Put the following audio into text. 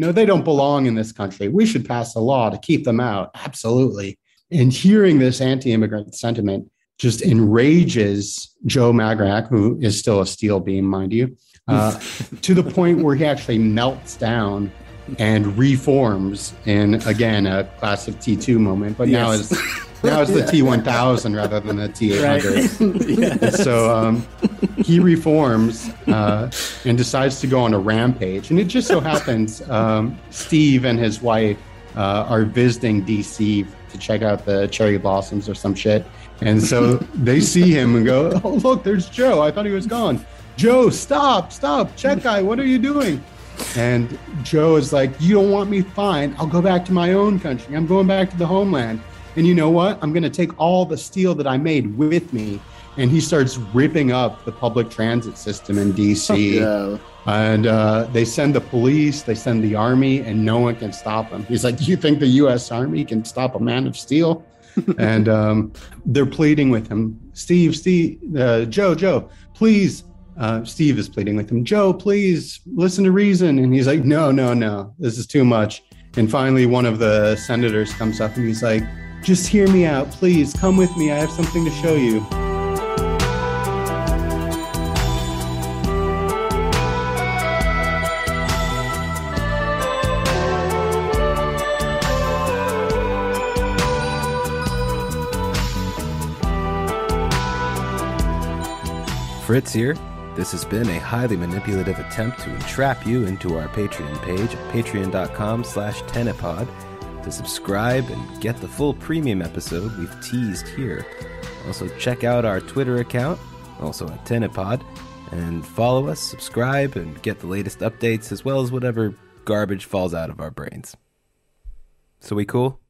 you know, they don't belong in this country. We should pass a law to keep them out. Absolutely. And hearing this anti immigrant sentiment just enrages Joe Magarac, who is still a steel beam, mind you, uh, to the point where he actually melts down and reforms in, again, a classic T2 moment, but now is now it's the T1000 rather than the T800. yes. So um, he reforms uh, and decides to go on a rampage. And it just so happens um, Steve and his wife uh, are visiting DC to check out the cherry blossoms or some shit. And so they see him and go, Oh, look, there's Joe. I thought he was gone. Joe, stop, stop. Check guy, what are you doing? And Joe is like, You don't want me? Fine. I'll go back to my own country. I'm going back to the homeland. And you know what? I'm going to take all the steel that I made with me. And he starts ripping up the public transit system in DC. yeah. And uh, they send the police, they send the army, and no one can stop him. He's like, You think the US Army can stop a man of steel? and um, they're pleading with him Steve, Steve, uh, Joe, Joe, please. Uh, Steve is pleading with him, Joe, please listen to reason. And he's like, No, no, no, this is too much. And finally, one of the senators comes up and he's like, just hear me out, please. Come with me. I have something to show you. Fritz here. This has been a highly manipulative attempt to entrap you into our Patreon page at patreon.com slash tenepod to subscribe and get the full premium episode we've teased here. Also, check out our Twitter account, also at Tenepod, and follow us, subscribe, and get the latest updates as well as whatever garbage falls out of our brains. So, we cool?